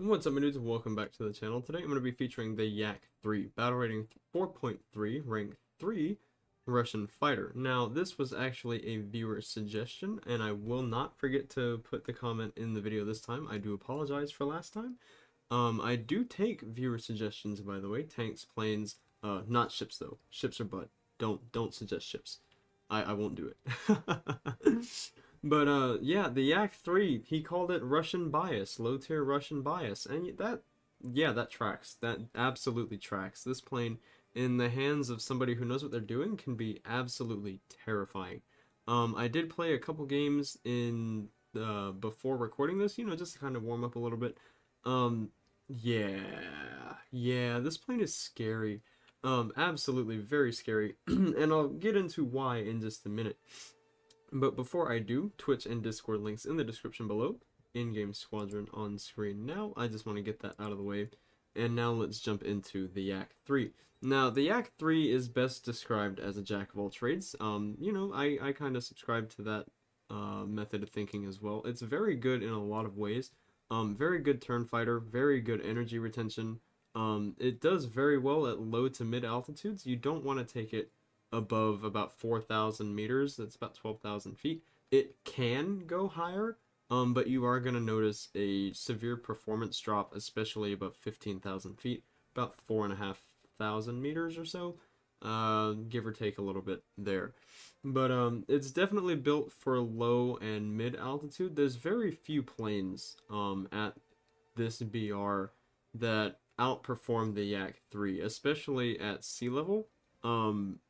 What's up my dudes, welcome back to the channel. Today I'm going to be featuring the Yak 3, battle rating 4.3, rank 3, Russian fighter. Now this was actually a viewer suggestion and I will not forget to put the comment in the video this time. I do apologize for last time. Um, I do take viewer suggestions by the way, tanks, planes, uh, not ships though. Ships are butt. Don't, don't suggest ships. I, I won't do it. But uh, yeah, the Yak 3, he called it Russian bias, low tier Russian bias, and that, yeah, that tracks. That absolutely tracks. This plane, in the hands of somebody who knows what they're doing, can be absolutely terrifying. Um, I did play a couple games in uh, before recording this, you know, just to kind of warm up a little bit. Um, yeah, yeah, this plane is scary. Um, absolutely very scary, and I'll get into why in just a minute. But before I do, Twitch and Discord links in the description below. In-game squadron on screen now. I just want to get that out of the way. And now let's jump into the Yak 3. Now, the Yak 3 is best described as a jack of all trades. Um, you know, I, I kind of subscribe to that uh, method of thinking as well. It's very good in a lot of ways. Um, very good turn fighter, very good energy retention. Um, it does very well at low to mid altitudes. You don't want to take it above about 4,000 meters. That's about 12,000 feet. It can go higher, um, but you are going to notice a severe performance drop, especially above 15,000 feet, about 4,500 meters or so, uh, give or take a little bit there. But um, it's definitely built for low and mid altitude. There's very few planes um, at this BR that outperform the Yak 3, especially at sea level. Um,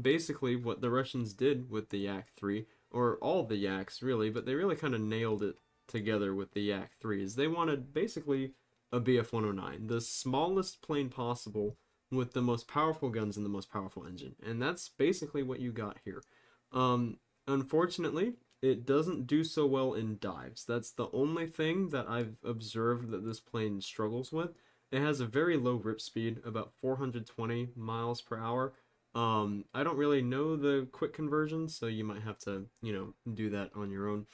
basically what the Russians did with the Yak 3, or all the Yaks really, but they really kind of nailed it together with the Yak 3, is they wanted basically a Bf-109, the smallest plane possible with the most powerful guns and the most powerful engine. And that's basically what you got here. Um, unfortunately, it doesn't do so well in dives. That's the only thing that I've observed that this plane struggles with. It has a very low rip speed, about 420 miles per hour, um, I don't really know the quick conversion, so you might have to, you know, do that on your own.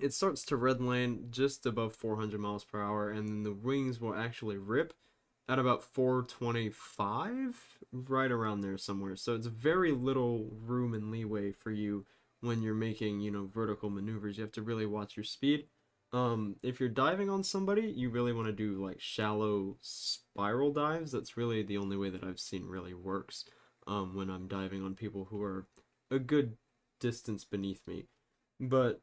It starts to redline just above 400 miles per hour, and then the wings will actually rip at about 425, right around there somewhere. So it's very little room and leeway for you when you're making, you know, vertical maneuvers. You have to really watch your speed. Um, if you're diving on somebody, you really want to do like shallow spiral dives. That's really the only way that I've seen really works um, when I'm diving on people who are a good distance beneath me. But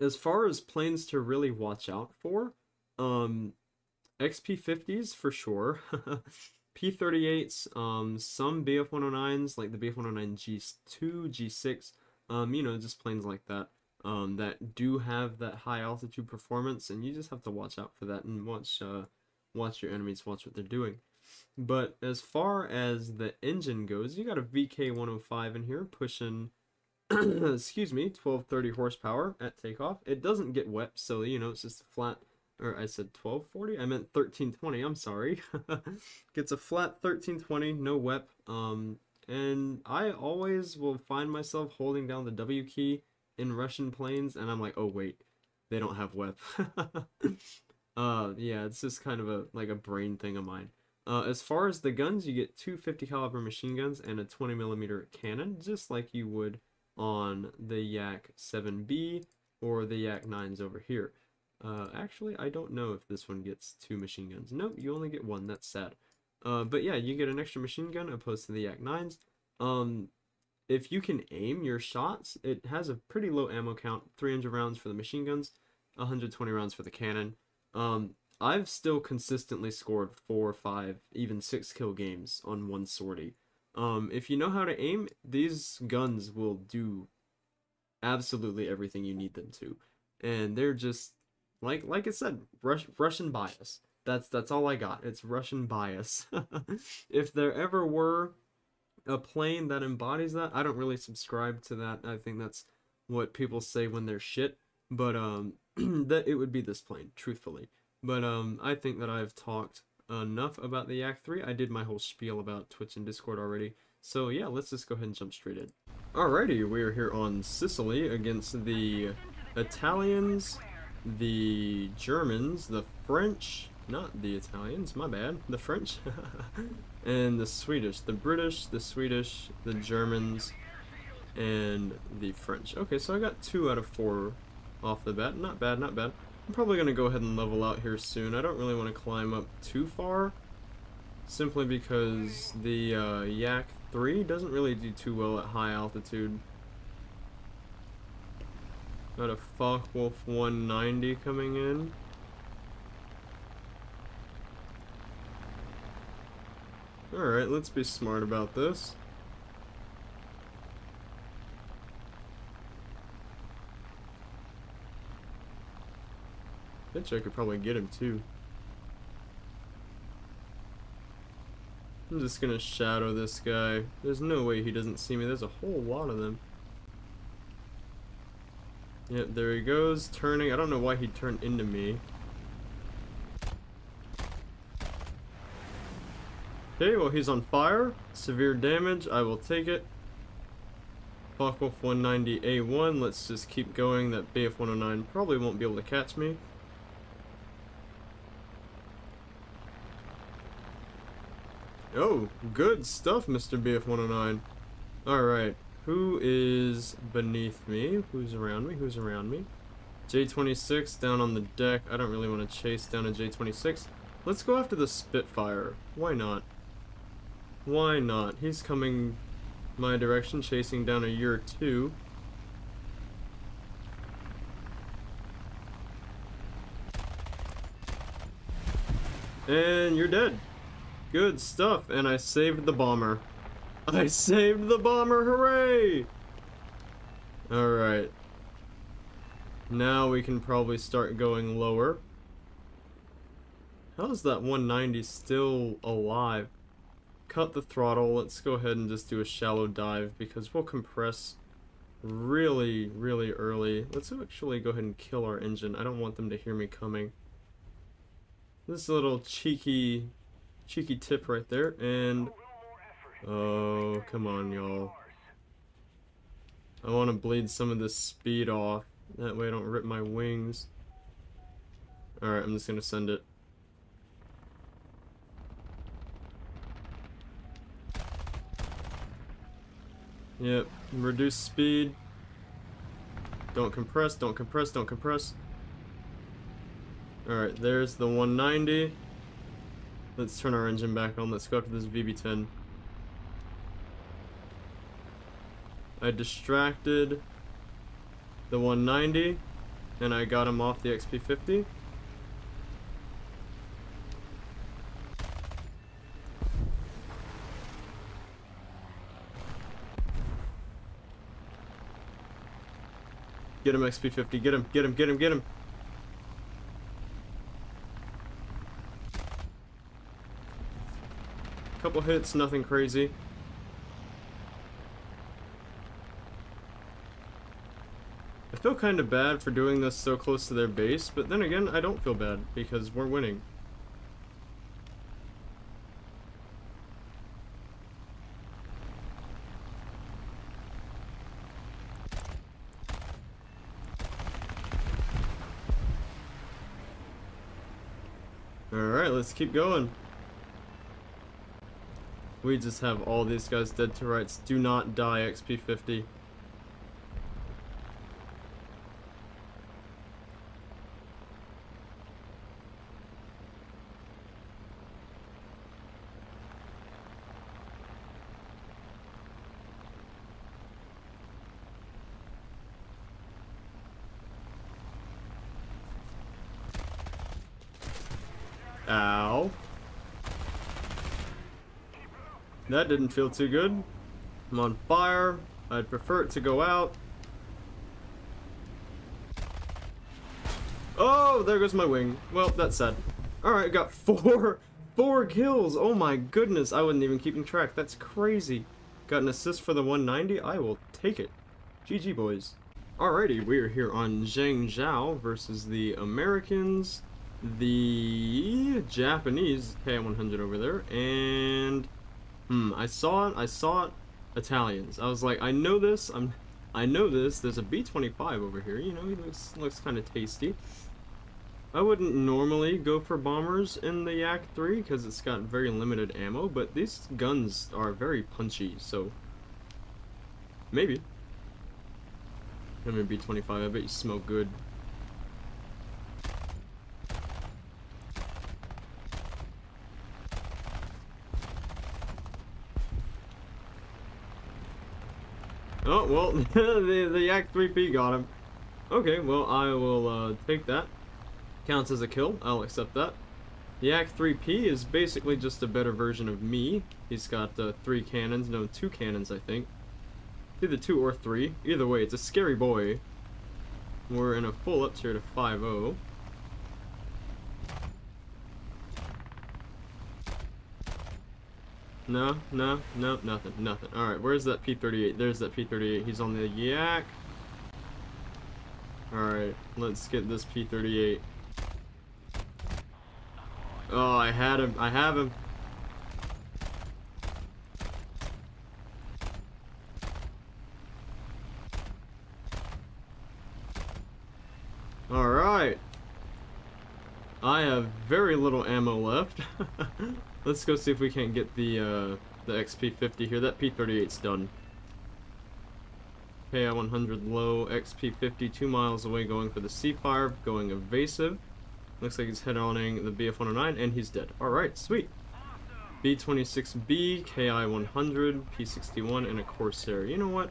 as far as planes to really watch out for, um, XP50s for sure. P38s, um, some BF109s like the BF109 G2, G6, um, you know, just planes like that, um, that do have that high altitude performance, and you just have to watch out for that and watch, uh, watch your enemies, watch what they're doing. But as far as the engine goes, you got a VK105 in here pushing, excuse me, 1230 horsepower at takeoff. It doesn't get wet, so, you know, it's just a flat, or I said 1240? I meant 1320, I'm sorry. Gets a flat 1320, no wet. Um, and I always will find myself holding down the W key in Russian planes, and I'm like, oh wait, they don't have wep. uh, yeah, it's just kind of a, like a brain thing of mine. Uh, as far as the guns, you get two 50 caliber machine guns and a 20 millimeter cannon, just like you would on the Yak 7B or the Yak 9s over here. Uh, actually, I don't know if this one gets two machine guns. Nope, you only get one. That's sad. Uh, but yeah, you get an extra machine gun opposed to the Yak 9s. Um, if you can aim your shots, it has a pretty low ammo count. 300 rounds for the machine guns, 120 rounds for the cannon. Um, I've still consistently scored four, five, even six kill games on one sortie. Um, if you know how to aim, these guns will do absolutely everything you need them to, and they're just like like I said, Rus Russian bias. That's that's all I got. It's Russian bias. if there ever were a plane that embodies that, I don't really subscribe to that. I think that's what people say when they're shit, but um, that it would be this plane, truthfully. But um, I think that I've talked enough about the Yak 3. I did my whole spiel about Twitch and Discord already. So yeah, let's just go ahead and jump straight in. Alrighty, we are here on Sicily against the Italians, the Germans, the French, not the Italians, my bad, the French, and the Swedish. The British, the Swedish, the Germans, and the French. Okay, so I got two out of four off the bat. Not bad, not bad. I'm probably going to go ahead and level out here soon. I don't really want to climb up too far, simply because the uh, Yak 3 doesn't really do too well at high altitude. Got a Focke-Wulf 190 coming in. Alright, let's be smart about this. Bet I could probably get him too. I'm just gonna shadow this guy. There's no way he doesn't see me. There's a whole lot of them. Yep, there he goes, turning. I don't know why he turned into me. Okay, well he's on fire. Severe damage, I will take it. Focke-Wulf 190A1, let's just keep going. That BF-109 probably won't be able to catch me. Oh, good stuff, Mr. BF-109. Alright, who is beneath me? Who's around me? Who's around me? J26 down on the deck. I don't really want to chase down a J26. Let's go after the Spitfire. Why not? Why not? He's coming my direction, chasing down a year two. And you're dead. Good stuff, and I saved the bomber. I saved the bomber, hooray! Alright. Now we can probably start going lower. How is that 190 still alive? Cut the throttle, let's go ahead and just do a shallow dive because we'll compress really, really early. Let's actually go ahead and kill our engine. I don't want them to hear me coming. This little cheeky, cheeky tip right there, and Oh, come on, y'all. I want to bleed some of this speed off. That way I don't rip my wings. Alright, I'm just going to send it. Yep, reduce speed. Don't compress, don't compress, don't compress. Alright, there's the 190. Let's turn our engine back on. Let's go after this VB-10. I distracted the 190 and I got him off the XP50. Get him XP50, get him, get him, get him, get him. Couple hits, nothing crazy. I feel kind of bad for doing this so close to their base, but then again, I don't feel bad, because we're winning. Alright, let's keep going. We just have all these guys dead to rights. Do not die, XP50. That didn't feel too good. I'm on fire. I'd prefer it to go out. Oh, there goes my wing. Well, that's sad. Alright, got four, four kills. Oh my goodness, I wasn't even keeping track. That's crazy. Got an assist for the 190. I will take it. GG, boys. Alrighty, we are here on Zhang Zhao versus the Americans the Japanese KI-100 over there, and hmm, I saw it. I saw it. Italians. I was like, I know this. I'm. I know this. There's a B-25 over here. You know, he looks looks kind of tasty. I wouldn't normally go for bombers in the Yak 3 because it's got very limited ammo, but these guns are very punchy, so maybe. I'm gonna be 25, I bet you smoke good. Oh, well, the, the Yak 3P got him. Okay, well, I will uh, take that. Counts as a kill. I'll accept that. The Yak 3P is basically just a better version of me. He's got uh, three cannons, no, two cannons, I think. Either two or three. Either way, it's a scary boy. We're in a full up tier to 5-0. No, no, no, nothing, nothing. Alright, where's that P-38? There's that P-38. He's on the Yak. Alright, let's get this P-38. Oh, I had him. I have him. Alright. I have very little ammo left. Let's go see if we can't get the uh, the XP50 here. That P38's done. KI 100 low, XP50 two miles away going for the C5, going evasive. Looks like he's head-oning the BF-109, and he's dead. Alright, sweet. B-26B, KI 100, P-61, and a Corsair. You know what?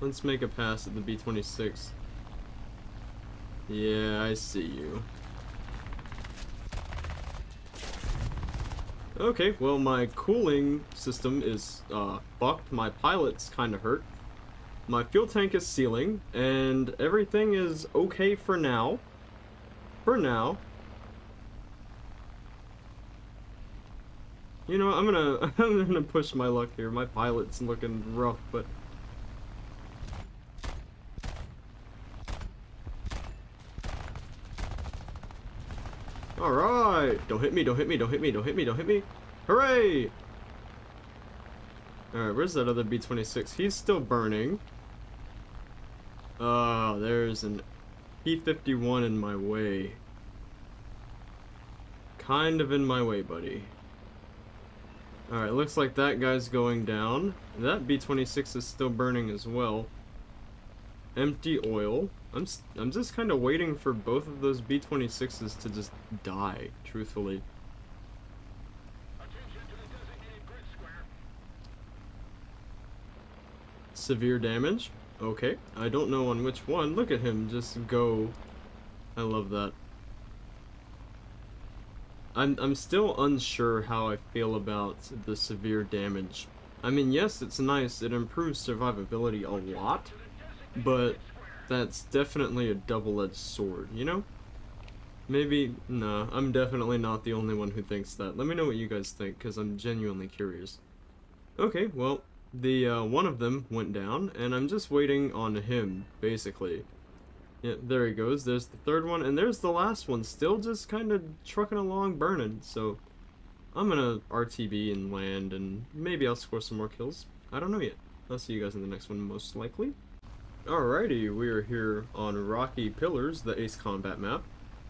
Let's make a pass at the B-26. Yeah, I see you. Okay, well my cooling system is uh, fucked, my pilot's kinda hurt, my fuel tank is sealing, and everything is okay for now. For now. You know, I'm gonna I'm gonna push my luck here. My pilot's looking rough, but Alright! Don't hit me, don't hit me, don't hit me, don't hit me, don't hit me. Hooray! Alright, where's that other B-26? He's still burning. Oh, there's an P-51 in my way. Kind of in my way, buddy. Alright, looks like that guy's going down. That B-26 is still burning as well. Empty oil. I'm, I'm just kind of waiting for both of those B-26s to just die, truthfully. Severe damage? Okay. I don't know on which one. Look at him just go. I love that. I'm, I'm still unsure how I feel about the severe damage. I mean, yes, it's nice. It improves survivability a lot. But that's definitely a double-edged sword, you know? Maybe, nah, I'm definitely not the only one who thinks that. Let me know what you guys think, because I'm genuinely curious. Okay, well, the, uh, one of them went down, and I'm just waiting on him, basically. Yeah, there he goes, there's the third one, and there's the last one, still just kind of trucking along burning, so... I'm gonna RTB and land, and maybe I'll score some more kills. I don't know yet. I'll see you guys in the next one, most likely. Alrighty, we are here on Rocky Pillars, the Ace Combat map,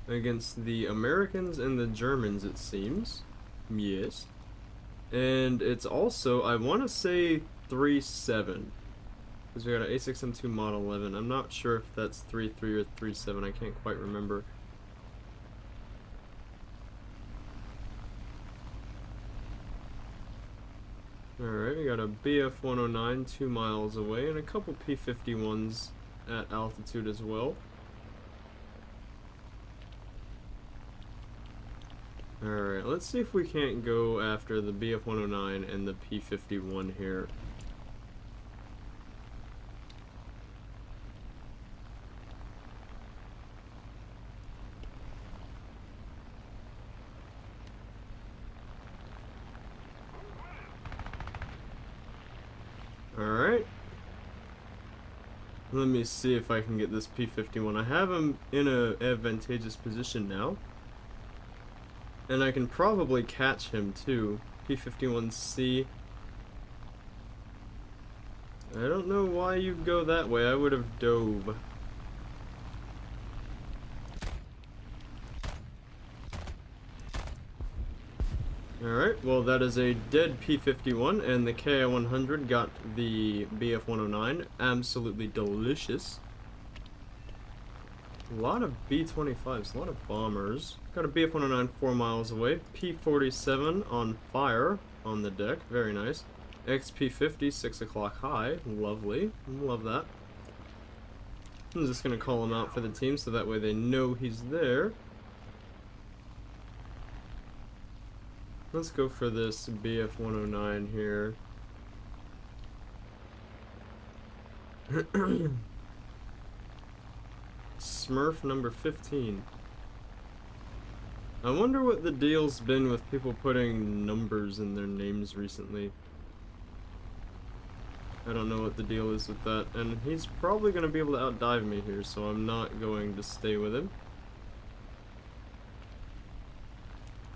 against the Americans and the Germans, it seems. Yes. And it's also, I want to say 3-7. Because we got an A6M2 Mod 11. I'm not sure if that's 3-3 or 3-7, I can't quite remember. Alright, we got a BF-109 two miles away and a couple P-51s at altitude as well. Alright, let's see if we can't go after the BF-109 and the P-51 here. Let me see if I can get this P-51. I have him in an advantageous position now. And I can probably catch him too. P-51C. I don't know why you'd go that way. I would have dove. Alright, well that is a dead P-51, and the KI-100 got the BF-109. Absolutely delicious. A lot of B-25s, a lot of bombers. Got a BF-109 four miles away. P-47 on fire on the deck, very nice. XP-50, 6 o'clock high, lovely, love that. I'm just gonna call him out for the team so that way they know he's there. Let's go for this BF-109 here. Smurf number 15. I wonder what the deal's been with people putting numbers in their names recently. I don't know what the deal is with that, and he's probably going to be able to outdive me here, so I'm not going to stay with him.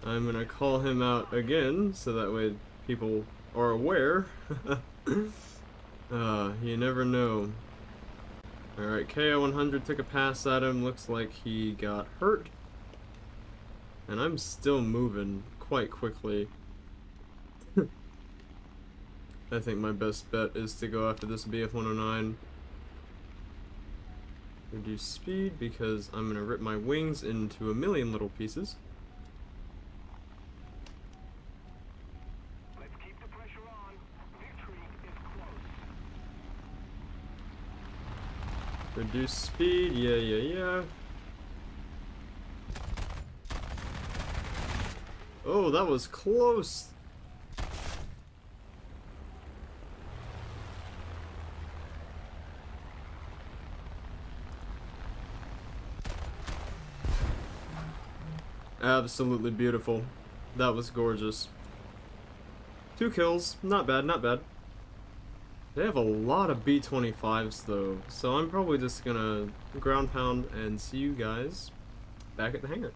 I'm gonna call him out again, so that way people are aware. uh, you never know. Alright, KI-100 took a pass at him, looks like he got hurt. And I'm still moving quite quickly. I think my best bet is to go after this BF-109. Reduce speed because I'm gonna rip my wings into a million little pieces. Reduce speed, yeah, yeah, yeah. Oh, that was close. Absolutely beautiful. That was gorgeous. Two kills. Not bad, not bad. They have a lot of B-25s though, so I'm probably just gonna ground pound and see you guys back at the hangar.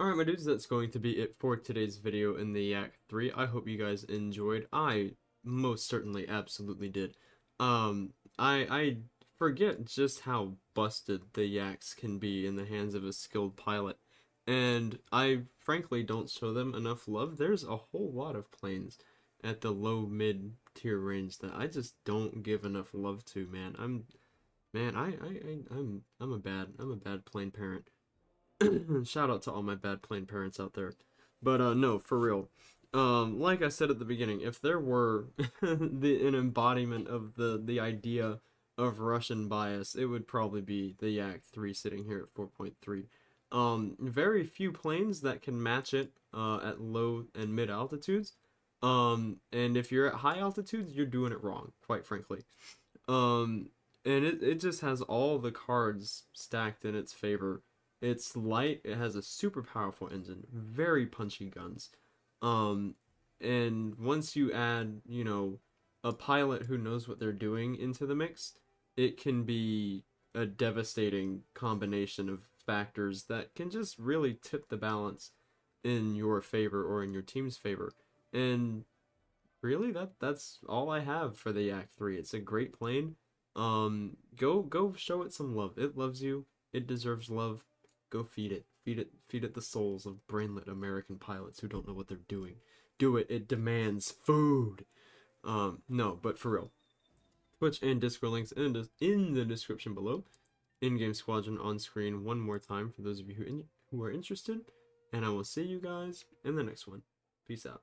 Alright my dudes, that's going to be it for today's video in the Yak 3. I hope you guys enjoyed. I most certainly absolutely did. Um, I, I forget just how busted the Yaks can be in the hands of a skilled pilot. And I frankly don't show them enough love. There's a whole lot of planes at the low mid tier range that I just don't give enough love to, man. I'm man, I I, I I'm I'm a bad I'm a bad plane parent. Shout out to all my bad plane parents out there. But uh no, for real. Um like I said at the beginning, if there were the an embodiment of the the idea of Russian bias, it would probably be the Yak 3 sitting here at 4.3. Um, very few planes that can match it uh, at low and mid altitudes. Um, and if you're at high altitudes, you're doing it wrong, quite frankly. Um, and it, it just has all the cards stacked in its favor. It's light, it has a super powerful engine, very punchy guns. Um, and once you add, you know, a pilot who knows what they're doing into the mix, it can be a devastating combination of factors that can just really tip the balance in your favor or in your team's favor. And really that that's all I have for the Yak 3. It's a great plane. Um go go show it some love. It loves you. It deserves love. Go feed it. Feed it feed it the souls of brainlet American pilots who don't know what they're doing. Do it. It demands food. Um no, but for real. Twitch and Discord links in the, in the description below. In-game squadron on screen one more time for those of you who in, who are interested. And I will see you guys in the next one. Peace out.